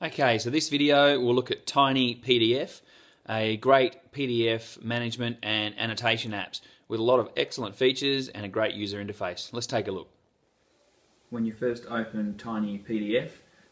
Okay, so this video will look at Tiny PDF, a great PDF management and annotation apps with a lot of excellent features and a great user interface. Let's take a look. When you first open Tiny PDF,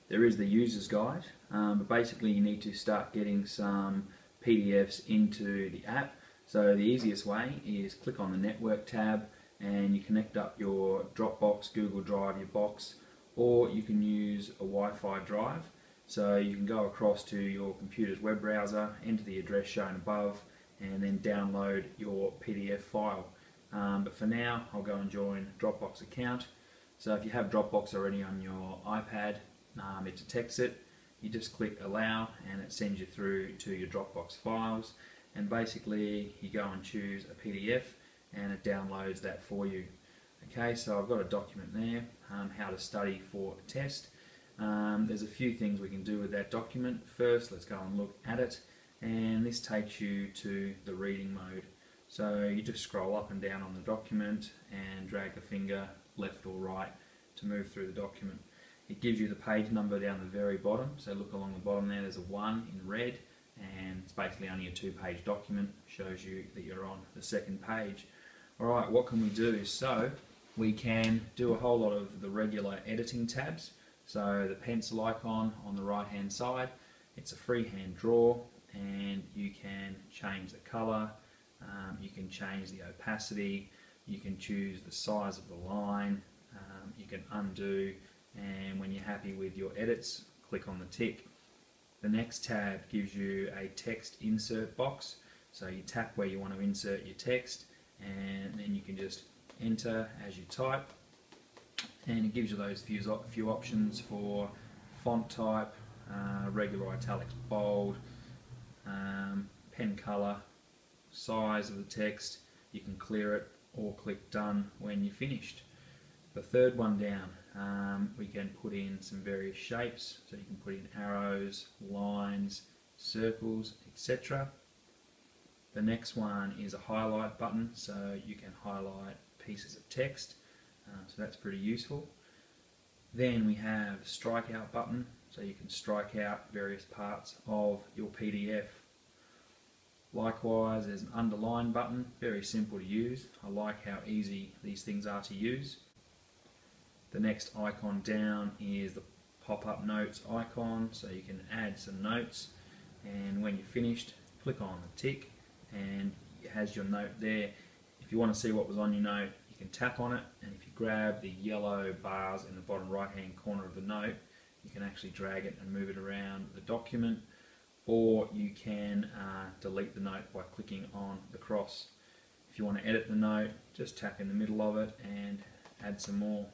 there is the user's guide, um, but basically you need to start getting some PDFs into the app. So the easiest way is click on the network tab and you connect up your Dropbox, Google Drive, your box, or you can use a Wi-Fi drive so you can go across to your computer's web browser, enter the address shown above, and then download your PDF file. Um, but for now, I'll go and join Dropbox account. So if you have Dropbox already on your iPad, um, it detects it. You just click allow and it sends you through to your Dropbox files. And basically, you go and choose a PDF and it downloads that for you. Okay, so I've got a document there, um, how to study for a test. Um, there's a few things we can do with that document. First, let's go and look at it, and this takes you to the reading mode. So you just scroll up and down on the document and drag the finger left or right to move through the document. It gives you the page number down the very bottom, so look along the bottom there, there's a 1 in red, and it's basically only a two page document, shows you that you're on the second page. Alright, what can we do? So, we can do a whole lot of the regular editing tabs. So the pencil icon on the right hand side, it's a freehand draw and you can change the color, um, you can change the opacity, you can choose the size of the line, um, you can undo and when you're happy with your edits, click on the tick. The next tab gives you a text insert box, so you tap where you want to insert your text and then you can just enter as you type and it gives you those few, few options for font type, uh, regular italics bold, um, pen color, size of the text, you can clear it or click done when you're finished. The third one down, um, we can put in some various shapes, so you can put in arrows, lines, circles, etc. The next one is a highlight button, so you can highlight pieces of text. Uh, so that's pretty useful. Then we have strikeout button, so you can strike out various parts of your PDF. Likewise, there's an underline button, very simple to use. I like how easy these things are to use. The next icon down is the pop-up notes icon, so you can add some notes. And when you're finished, click on the tick, and it has your note there. If you want to see what was on your note, you can tap on it and if you grab the yellow bars in the bottom right hand corner of the note you can actually drag it and move it around the document or you can uh, delete the note by clicking on the cross. If you want to edit the note just tap in the middle of it and add some more.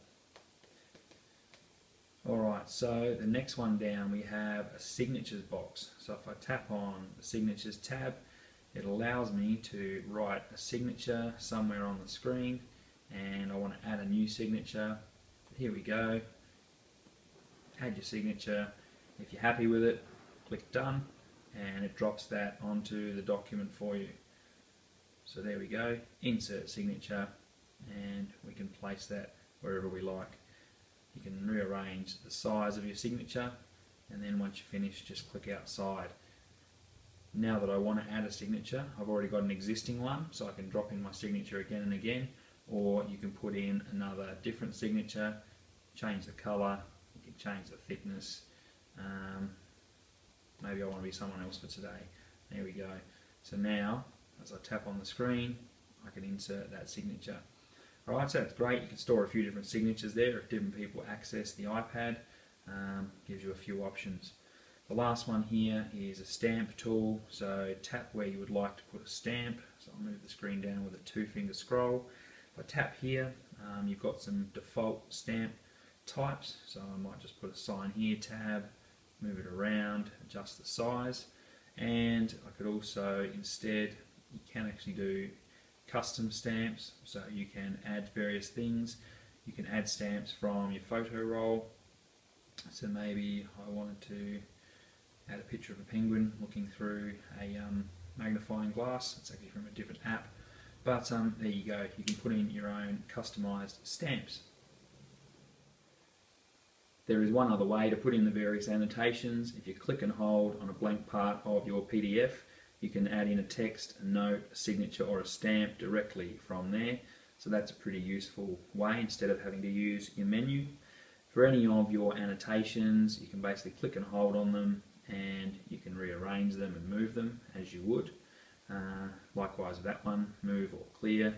Alright, so the next one down we have a signatures box. So if I tap on the signatures tab, it allows me to write a signature somewhere on the screen and I want to add a new signature. Here we go. Add your signature. If you're happy with it click done and it drops that onto the document for you. So there we go. Insert signature and we can place that wherever we like. You can rearrange the size of your signature and then once you're finished just click outside. Now that I want to add a signature I've already got an existing one so I can drop in my signature again and again or you can put in another different signature, change the colour, you can change the thickness. Um, maybe I want to be someone else for today. There we go. So now, as I tap on the screen, I can insert that signature. Alright, so that's great. You can store a few different signatures there if different people access the iPad. Um, gives you a few options. The last one here is a stamp tool. So tap where you would like to put a stamp. So I'll move the screen down with a two finger scroll. If I tap here, um, you've got some default stamp types. So I might just put a sign here tab, move it around, adjust the size. And I could also, instead, you can actually do custom stamps. So you can add various things. You can add stamps from your photo roll. So maybe I wanted to add a picture of a penguin looking through a um, magnifying glass. It's actually from a different app. But um, there you go, you can put in your own customized stamps. There is one other way to put in the various annotations. If you click and hold on a blank part of your PDF, you can add in a text, a note, a signature or a stamp directly from there. So that's a pretty useful way instead of having to use your menu. For any of your annotations, you can basically click and hold on them and you can rearrange them and move them as you would. Uh, likewise with that one, move or clear.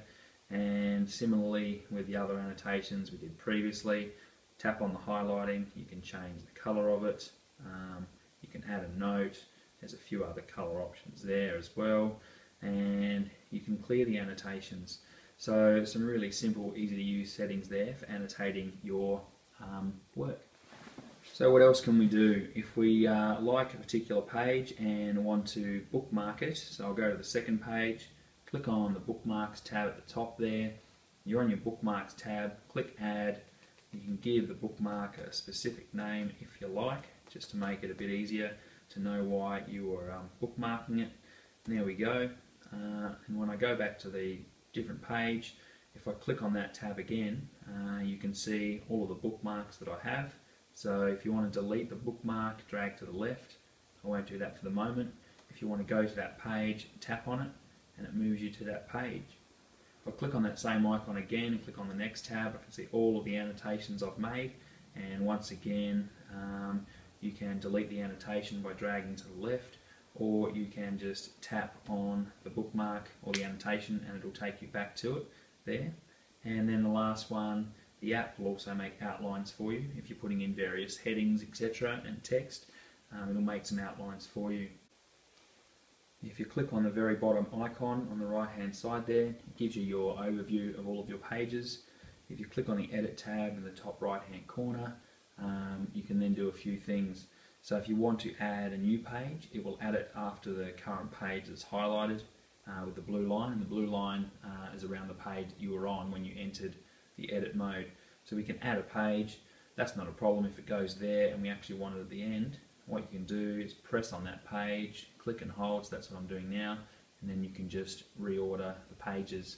And similarly with the other annotations we did previously, tap on the highlighting, you can change the colour of it, um, you can add a note, there's a few other colour options there as well, and you can clear the annotations. So some really simple, easy to use settings there for annotating your um, work. So what else can we do? If we uh, like a particular page and want to bookmark it, so I'll go to the second page, click on the bookmarks tab at the top there, you're on your bookmarks tab, click add, you can give the bookmark a specific name if you like, just to make it a bit easier to know why you are um, bookmarking it. And there we go. Uh, and when I go back to the different page, if I click on that tab again, uh, you can see all of the bookmarks that I have. So if you want to delete the bookmark, drag to the left. I won't do that for the moment. If you want to go to that page, tap on it, and it moves you to that page. If I click on that same icon again and click on the next tab, I can see all of the annotations I've made. And once again, um, you can delete the annotation by dragging to the left, or you can just tap on the bookmark or the annotation and it'll take you back to it there. And then the last one, the app will also make outlines for you if you're putting in various headings, etc., and text. Um, it'll make some outlines for you. If you click on the very bottom icon on the right hand side there, it gives you your overview of all of your pages. If you click on the edit tab in the top right hand corner, um, you can then do a few things. So if you want to add a new page, it will add it after the current page that's highlighted uh, with the blue line. And the blue line uh, is around the page you were on when you entered the edit mode. So we can add a page. That's not a problem if it goes there and we actually want it at the end. What you can do is press on that page, click and hold, so that's what I'm doing now, and then you can just reorder the pages.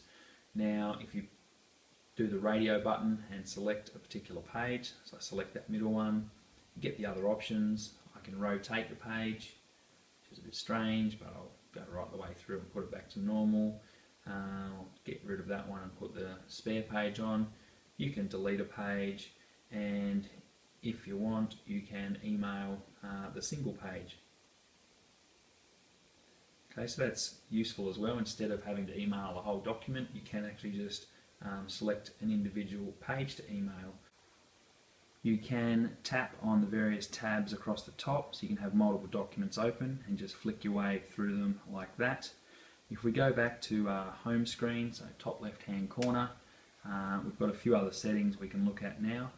Now, if you do the radio button and select a particular page, so I select that middle one, get the other options, I can rotate the page, which is a bit strange, but I'll go right the way through and put it back to normal. Uh, I'll get rid of that one and put the spare page on. You can delete a page, and if you want, you can email uh, the single page. Okay, so that's useful as well. Instead of having to email a whole document, you can actually just um, select an individual page to email. You can tap on the various tabs across the top so you can have multiple documents open and just flick your way through them like that. If we go back to our home screen, so top left hand corner, uh, we've got a few other settings we can look at now.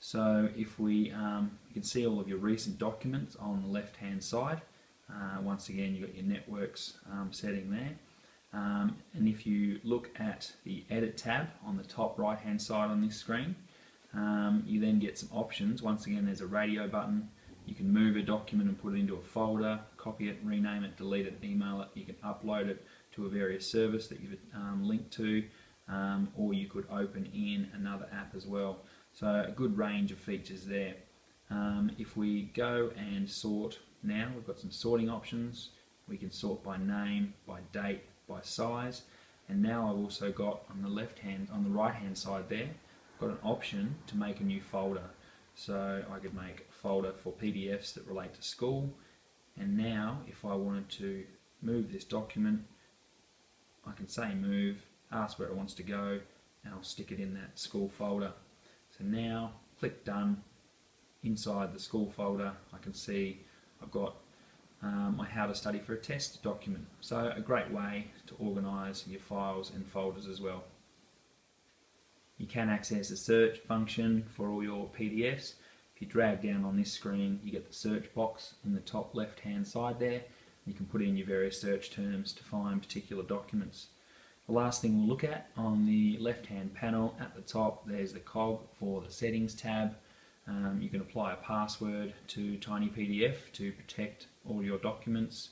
So if we, um, you can see all of your recent documents on the left hand side. Uh, once again you've got your networks um, setting there. Um, and if you look at the edit tab on the top right hand side on this screen, um, you then get some options. Once again there's a radio button. You can move a document and put it into a folder, copy it, rename it, delete it, email it. You can upload it to a various service that you've um, linked to, um, or you could open in another app as well. So a good range of features there. Um, if we go and sort now, we've got some sorting options. We can sort by name, by date, by size, and now I've also got on the left hand, on the right hand side there, got an option to make a new folder. So I could make a folder for PDFs that relate to school, and now if I wanted to move this document, I can say move, ask where it wants to go, and I'll stick it in that school folder. So now, click done, inside the school folder I can see I've got um, my how to study for a test document. So a great way to organise your files and folders as well. You can access the search function for all your PDFs. If you drag down on this screen you get the search box in the top left hand side there. You can put in your various search terms to find particular documents. The last thing we'll look at on the left hand panel at the top there's the cog for the settings tab. Um, you can apply a password to TinyPDF to protect all your documents.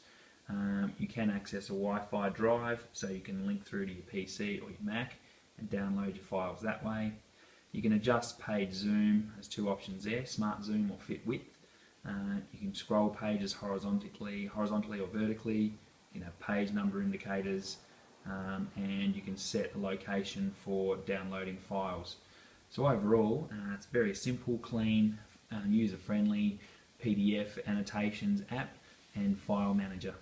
Um, you can access a Wi-Fi drive so you can link through to your PC or your Mac and download your files that way. You can adjust page zoom. There's two options there: smart zoom or fit width. Uh, you can scroll pages horizontally, horizontally or vertically. You can have page number indicators, um, and you can set a location for downloading files. So overall, uh, it's very simple, clean, uh, user-friendly PDF annotations app and file manager.